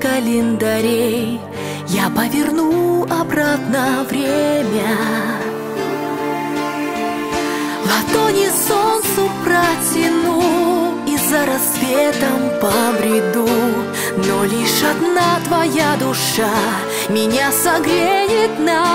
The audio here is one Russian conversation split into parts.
календарей Я поверну обратно время. Ладони солнцу протяну И за рассветом побреду. Но лишь одна твоя душа Меня согреет на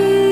you.